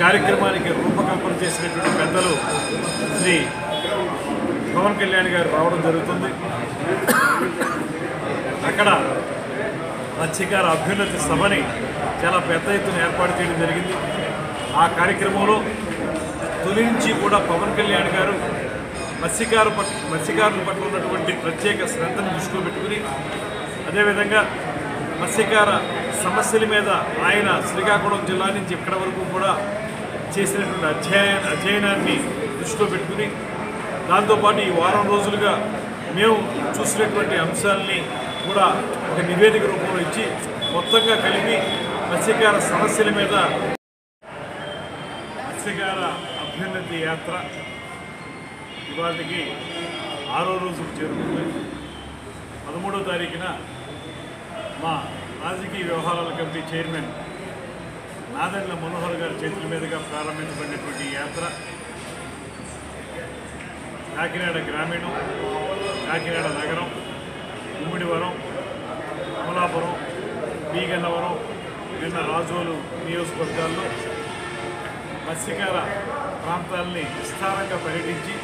కార్యక్రమానికి రూపకల్పన చేసినటువంటి పెద్దలు శ్రీ పవన్ కళ్యాణ్ గారు రావడం జరుగుతుంది. అక్కడ మత్స్యకార అభ్యున్నతి సభని చాలా పెద్ద ఎత్తున ఏర్పాటు చేయడం జరిగింది. ఆ కార్యక్రమంలో తొలి నుంచి కూడా పవన్ కళ్యాణ్ గారు మత్స్యకారు పట్ మత్స్యకారులు పట్ల ఉన్నటువంటి ప్రత్యేక శ్రద్ధను దృష్టిలో పెట్టుకుని అదేవిధంగా మత్స్యకార సమస్యల మీద ఆయన శ్రీకాకుళం జిల్లా నుంచి ఇక్కడ వరకు కూడా చేసినటువంటి అధ్యయన అధ్యయనాన్ని దృష్టిలో పెట్టుకుని దాంతోపాటు ఈ వారం రోజులుగా మేము చూసినటువంటి అంశాలని కూడా ఒక నివేదిక రూపంలో ఇచ్చి మొత్తంగా కలిపి మత్స్యకార సమస్యల మీద మత్స్యకార అభ్యున్నతి యాత్ర ఇవాటికి ఆరో రోజుకు చేరుకుంది. పదమూడో తారీఖున మా రాజకీయ వ్యవహారాల కమిటీ చైర్మన్ నాదెండ్ల మనోహర్ గారి చేతుల మీదుగా ప్రారంభించబడినటువంటి యాత్ర కాకినాడ గ్రామీణం కాకినాడ నగరం ఉమ్మిడివరం అమలాపురం బీగన్నవరం నిన్న రాజోలు నియోజకవర్గాల్లో మత్స్యకార ప్రాంతాలని విస్తారంగా పర్యటించి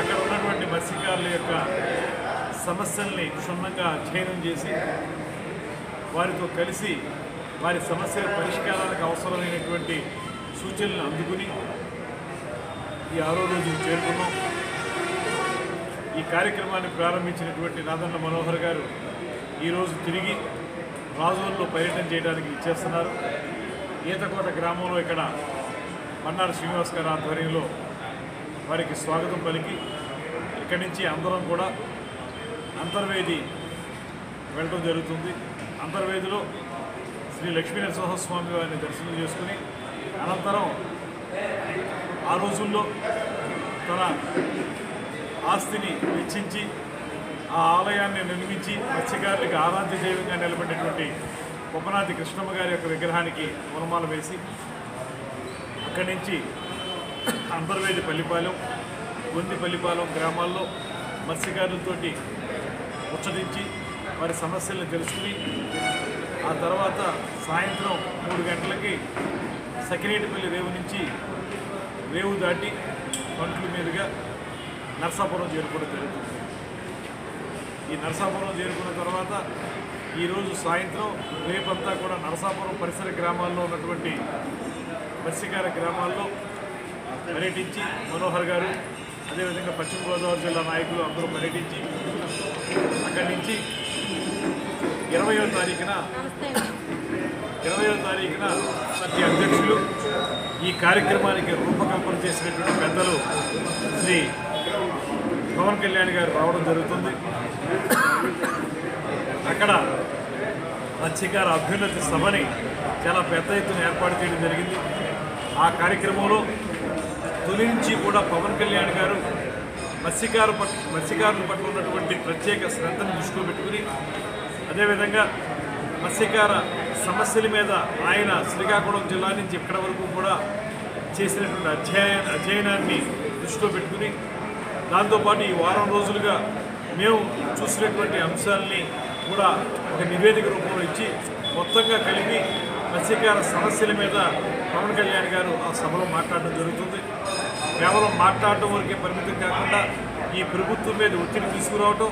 అక్కడ ఉన్నటువంటి మత్స్యకారుల యొక్క సమస్యల్ని క్షుణ్ణంగా అధ్యయనం చేసి వారితో కలిసి వారి సమస్యల పరిష్కారానికి అవసరమైనటువంటి సూచనలు అందుకుని ఈ ఆరో రోజు చేరుకున్నాం. ఈ కార్యక్రమాన్ని ప్రారంభించినటువంటి నాదన్న మనోహర్ గారు ఈరోజు తిరిగి రాజోల్లో పర్యటన చేయడానికి ఇచ్చేస్తున్నారు ఈతకోట గ్రామంలో ఇక్కడ మన్నాడు శ్రీనివాస్ గారి ఆధ్వర్యంలో వారికి స్వాగతం పలికి ఇక్కడి నుంచి అందరం కూడా అంతర్వేది వెళ్ళడం జరుగుతుంది. అంతర్వేదిలో శ్రీ లక్ష్మీ నరసింహస్వామి వారిని దర్శనం చేసుకుని అనంతరం ఆ రోజుల్లో తన ఆస్తిని వెచ్చించి ఆ ఆలయాన్ని నిర్మించి మత్స్యకారులకు ఆరాధ్య దైవంగా నిలబడినటువంటి ఉపనాథి కృష్ణమ్మ గారి యొక్క విగ్రహానికి పూలమాల వేసి అక్కడి నుంచి అంతర్వేది పల్లిపాలెం గొంది పల్లిపాలెం గ్రామాల్లో మత్స్యకారులతోటి ముచ్చటించి వారి సమస్యలను తెలుసుకుని ఆ తర్వాత సాయంత్రం మూడు గంటలకి సకినేటిపల్లి రేవు నుంచి రేవు దాటి పంట్ల మీదుగా నర్సాపురం చేరుకోవడం జరుగుతుంది. ఈ నరసాపురం చేరుకున్న తర్వాత ఈరోజు సాయంత్రం రేపంతా కూడా నరసాపురం పరిసర గ్రామాల్లో ఉన్నటువంటి మత్స్యకార గ్రామాల్లో పర్యటించి మనోహర్ గారు అదేవిధంగా పశ్చిమ గోదావరి జిల్లా నాయకులు అందరూ పర్యటించి ఇరవయో తారీఖున ఇరవయో తారీఖున పార్టీ అధ్యక్షులు ఈ కార్యక్రమానికి రూపకల్పన చేసినటువంటి పెద్దలు శ్రీ పవన్ కళ్యాణ్ గారు రావడం జరుగుతుంది. అక్కడ మత్స్యకార అభ్యున్నతి సభని చాలా పెద్ద ఎత్తున ఏర్పాటు చేయడం జరిగింది. ఆ కార్యక్రమంలో తొలి నుంచి కూడా పవన్ కళ్యాణ్ గారు మత్స్యకారు పట్ మత్స్యకారుల పట్ల ఉన్నటువంటి ప్రత్యేక శ్రద్ధను దృష్టిలో పెట్టుకుని అదేవిధంగా మత్స్యకార సమస్యల మీద ఆయన శ్రీకాకుళం జిల్లా నుంచి ఇక్కడ వరకు కూడా చేసినటువంటి అధ్యయన అధ్యయనాన్ని దృష్టిలో పెట్టుకుని దాంతోపాటు ఈ వారం రోజులుగా మేము చూసినటువంటి అంశాలని కూడా ఒక నివేదిక రూపంలో ఇచ్చి మొత్తంగా కలిపి మత్స్యకార సమస్యల మీద పవన్ కళ్యాణ్ గారు ఆ సభలో మాట్లాడడం జరుగుతుంది. కేవలం మాట్లాడటం వరకే పరిమితం కాకుండా ఈ ప్రభుత్వం మీద ఒత్తిడి తీసుకురావటం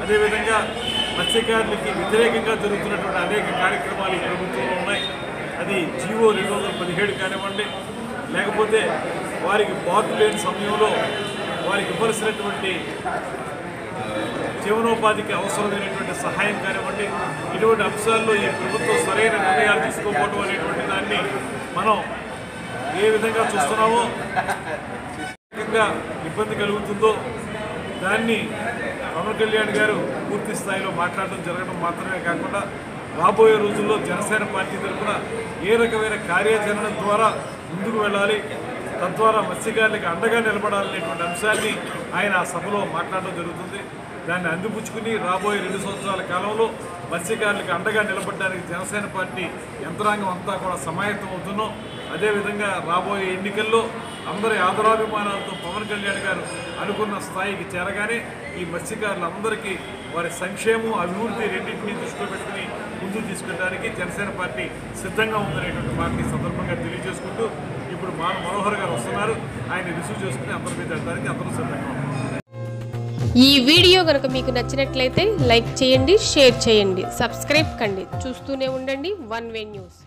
అదేవిధంగా మత్స్యకారులకి వ్యతిరేకంగా జరుగుతున్నటువంటి అనేక కార్యక్రమాలు ఈ ప్రభుత్వంలో ఉన్నాయి. అది జీవో రెండు వందల పదిహేడు కానివ్వండి లేకపోతే వారికి బాటు లేని సమయంలో వారికి ఇవ్వాల్సినటువంటి జీవనోపాధికి అవసరమైనటువంటి సహాయం కానివ్వండి ఇటువంటి అంశాల్లో ఈ ప్రభుత్వం సరైన నిర్ణయాలు తీసుకోకపోవడం అనేటువంటి దాన్ని మనం ఏ విధంగా చూస్తున్నామో ఇబ్బంది కలుగుతుందో దాన్ని పవన్ కళ్యాణ్ గారు పూర్తి స్థాయిలో మాట్లాడడం జరగడం మాత్రమే కాకుండా రాబోయే రోజుల్లో జనసేన పార్టీ తరఫున ఏ రకమైన కార్యాచరణ ద్వారా ముందుకు వెళ్ళాలి తద్వారా మత్స్యకారులకు అండగా నిలబడాలనేటువంటి అంశాన్ని ఆయన ఆ సభలో మాట్లాడడం జరుగుతుంది. దాన్ని అందిపుచ్చుకుని రాబోయే రెండు సంవత్సరాల కాలంలో మత్స్యకారులకు అండగా నిలబడడానికి జనసేన పార్టీ యంత్రాంగం అంతా కూడా సమాయత్తం అవుతున్నాం అదేవిధంగా రాబోయే ఎన్నికల్లో అందరి ఆదరాభిమానాలతో పవన్ కళ్యాణ్ గారు అనుకున్న స్థాయికి చేరగానే ఈ మత్స్యకారులందరికీ వారి సంక్షేమం అభివృద్ధి రెండింటినీ దృష్టిలో పెట్టుకుని ముందుకు తీసుకెళ్ళడానికి జనసేన పార్టీ సిద్ధంగా ఉందనేటువంటి మాటని సందర్భంగా తెలియజేసుకుంటూ ఇప్పుడు మాన మనోహర్ గారు వస్తున్నారు. ఆయన రిసీవ్ చేసుకుని అందరి మీద వెళ్ళడానికి అందరూ సిద్ధంగా ఈ వీడియో కనుక మీకు నచ్చినట్లయితే లైక్ చేయండి షేర్ చేయండి సబ్స్క్రైబ్ కండి. చూస్తూనే ఉండండి వన్ వే న్యూస్.